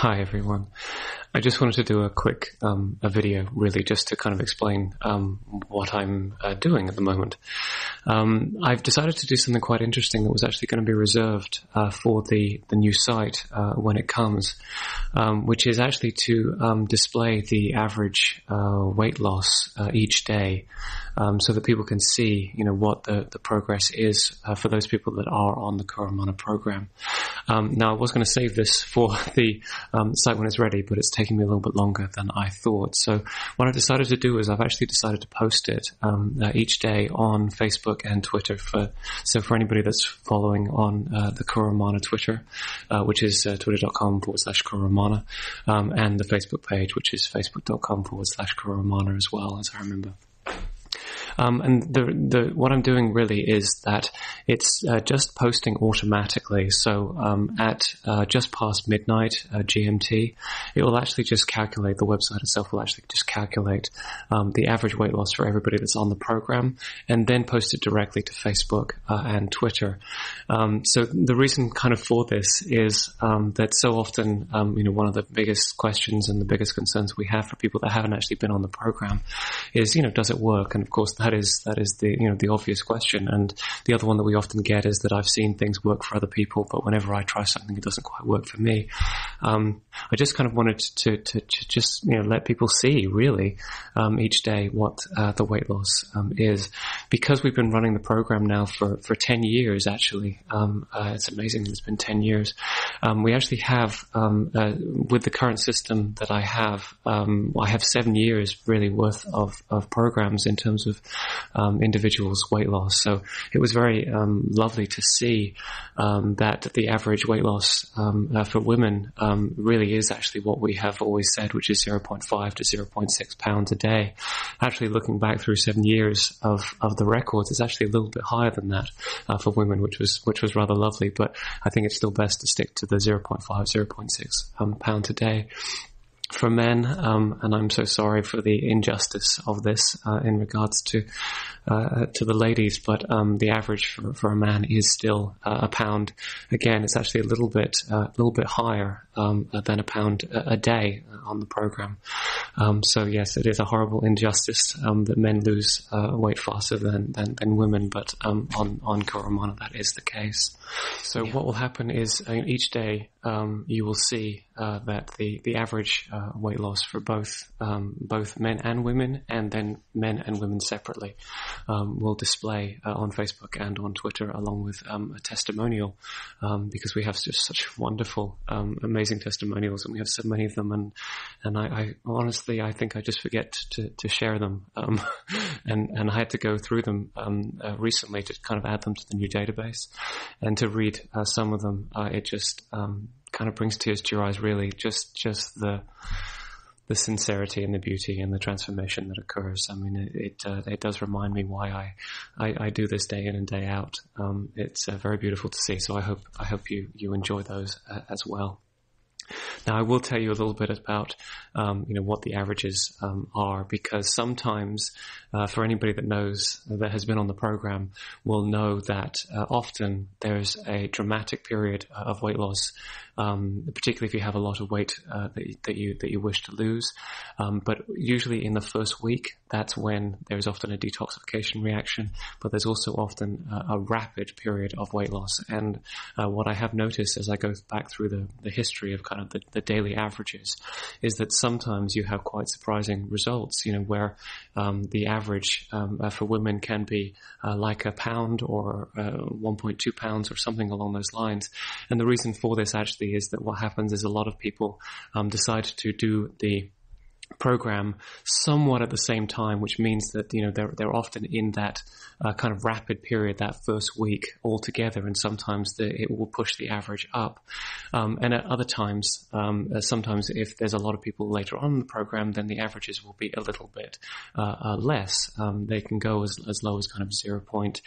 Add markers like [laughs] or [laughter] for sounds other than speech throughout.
Hi everyone. I just wanted to do a quick um, a video, really, just to kind of explain um, what I'm uh, doing at the moment. Um, I've decided to do something quite interesting that was actually going to be reserved uh, for the the new site uh, when it comes, um, which is actually to um, display the average uh, weight loss uh, each day, um, so that people can see, you know, what the the progress is uh, for those people that are on the Cura Romana program. now, I was going to save this [laughs] for the site when it's ready, but it's taking me a little bit longer than I thought. So what I've decided to do is I've actually decided to post it um, uh, each day on Facebook and Twitter. For so for anybody that's following on uh, the Cura Romana Twitter, uh, which is uh, twitter.com forward slash Cura Romana, um, and the Facebook page, which is facebook.com forward slash Cura Romana as well, as I remember. Um, and the, the, what I'm doing really is that it's uh, just posting automatically. So um, at uh, just past midnight uh, GMT, it will actually just calculate, the website itself will actually just calculate um, the average weight loss for everybody that's on the program and then post it directly to Facebook uh, and Twitter. Um, so the reason kind of for this is um, that so often, um, you know, one of the biggest questions and the biggest concerns we have for people that haven't actually been on the program is, you know, does it work? And of course, that is that is the you know the obvious question. And the other one that we often get is that I've seen things work for other people, but whenever I try something, it doesn't quite work for me. Um, I just kind of wanted to, to, to, just you know let people see really um, each day what uh, the weight loss um, is because we've been running the program now for for ten years. Actually, um, uh, it's amazing. It's been ten years. Um, we actually have um, uh, with the current system that I have, I have seven years really worth of of programs in terms of individuals' weight loss. So it was very lovely to see that the average weight loss uh, for women um, really is actually what we have always said, which is 0.5 to 0.6 pounds a day. Actually, looking back through seven years of, of the records, it's actually a little bit higher than that uh, for women, which was which was rather lovely. But I think it's still best to stick to the 0.5, 0.6 um, pound a day for men, um, and I'm so sorry for the injustice of this uh, in regards to uh, to the ladies, but um, the average for, for a man is still uh, a pound. Again, it's actually a little bit uh, a little bit higher um, than a pound a, a day on the program. Um, so yes, it is a horrible injustice um, that men lose uh, weight faster than, than, than women, but um, on on Cura Romana that is the case. So yeah. what will happen is uh, each day um, you will see uh, that the the average uh, weight loss for both um, both men and women, and then men and women separately, um, will display uh, on Facebook and on Twitter, along with um, a testimonial, um, because we have just such wonderful, um, amazing testimonials, and we have so many of them, and and I, I honestly I think I just forget to to share them, um, [laughs] and and I had to go through them uh, recently to kind of add them to the new database, and to read uh, some of them, uh, it just kind of brings tears to your eyes. Really, just just the the sincerity and the beauty and the transformation that occurs. I mean, it it, uh, it does remind me why I, I, I do this day in and day out. Um, it's uh, very beautiful to see. So I hope I hope you you enjoy those uh, as well. Now, I will tell you a little bit about, um, you know, what the averages um, are, because sometimes, uh, for anybody that knows that has been on the program, will know that uh, often there's a dramatic period of weight loss um, particularly if you have a lot of weight uh, that, that, you that you wish to lose. Um, but usually in the first week, that's when there's often a detoxification reaction, but there's also often a, a rapid period of weight loss. And uh, what I have noticed as I go back through the, the history of kind of the, the daily averages is that sometimes you have quite surprising results. You know where um, the average um, uh, for women can be uh, like a pound or uh, 1.2 pounds or something along those lines. And the reason for this actually is that what happens is a lot of people um, decide to do the program somewhat at the same time, which means that you know they're they're often in that uh, kind of rapid period that first week all together, and sometimes the, it will push the average up. Um, and at other times, um, uh, sometimes if there's a lot of people later on in the program, then the averages will be a little bit uh, uh less. Um, they can go as as low as kind of 0. Point,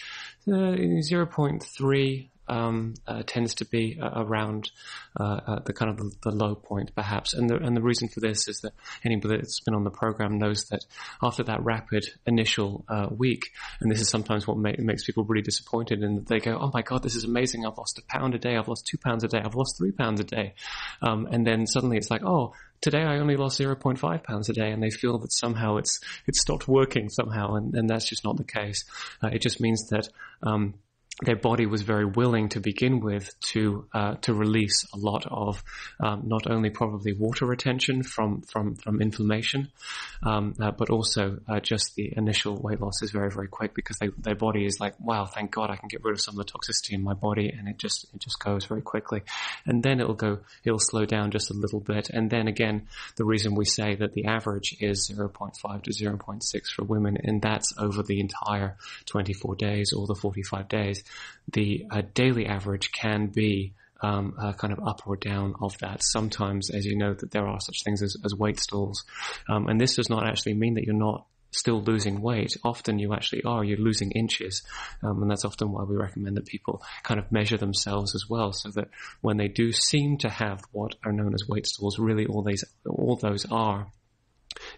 uh, 0.3 um, uh, tends to be uh, around uh, the kind of the, the, low point, perhaps. And the and the reason for this is that anybody that's been on the program knows that after that rapid initial uh, week, and this is sometimes what ma- makes people really disappointed, and they go, "Oh my God, this is amazing! I've lost a pound a day, I've lost two pounds a day, I've lost three pounds a day," um, and then suddenly it's like, "Oh, today I only lost 0.5 pounds a day and they feel that somehow it's, it's stopped working somehow and, and that's just not the case. Uh, it just means that, um, their body was very willing to begin with to uh, to release a lot of um, not only probably water retention from from from inflammation, um, uh, but also uh, just the initial weight loss is very very quick because they, their body is like wow thank God I can get rid of some of the toxicity in my body and it just it just goes very quickly, and then it'll go it'll slow down just a little bit. And then again the reason we say that the average is 0.5 to 0.6 for women and that's over the entire 24 days or the 45 days the uh, daily average can be um, uh, kind of up or down of that. Sometimes, as you know, that there are such things as, as weight stalls, um, and this does not actually mean that you're not still losing weight. Often you actually are. You're losing inches, um, and that's often why we recommend that people kind of measure themselves as well, so that when they do seem to have what are known as weight stalls, really all these all those are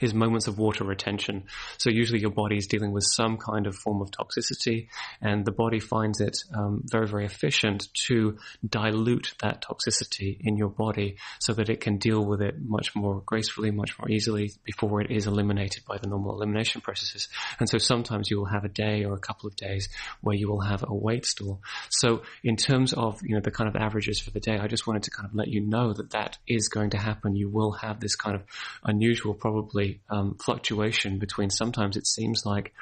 is moments of water retention. So usually your body is dealing with some kind of form of toxicity and the body finds it um, very, very efficient to dilute that toxicity in your body so that it can deal with it much more gracefully, much more easily before it is eliminated by the normal elimination processes. And so sometimes you will have a day or a couple of days where you will have a weight stool. So in terms of, you know, the kind of averages for the day, I just wanted to kind of let you know that that is going to happen. You will have this kind of unusual, probably um, fluctuation between. Sometimes it seems like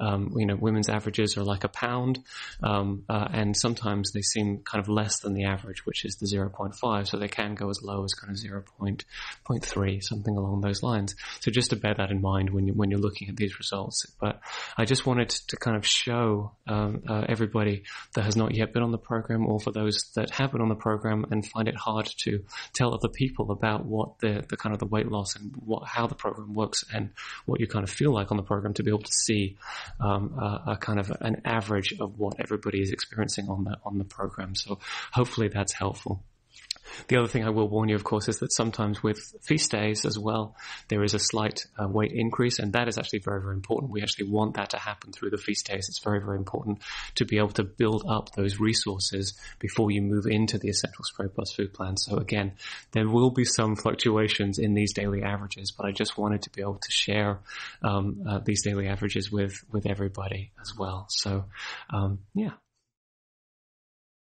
um, you know women's averages are like a pound, um, uh, and sometimes they seem kind of less than the average, which is the 0.5. So they can go as low as kind of 0.3, something along those lines. So just to bear that in mind when you when you're looking at these results. But I just wanted to kind of show um, uh, everybody that has not yet been on the program, or for those that have been on the program and find it hard to tell other people about what the the kind of the weight loss and what how the program program works and what you kind of feel like on the program to be able to see um, a, a, kind of an average of what everybody is experiencing on the on the program. So hopefully that's helpful. The other thing I will warn you, of course, is that sometimes with feast days as well, there is a slight uh, weight increase, and that is actually very, very important. We actually want that to happen through the feast days. It's very, very important to be able to build up those resources before you move into the Essential Spray Plus food plan. So again, there will be some fluctuations in these daily averages, but I just wanted to be able to share um, uh, these daily averages with with everybody as well. So um, yeah.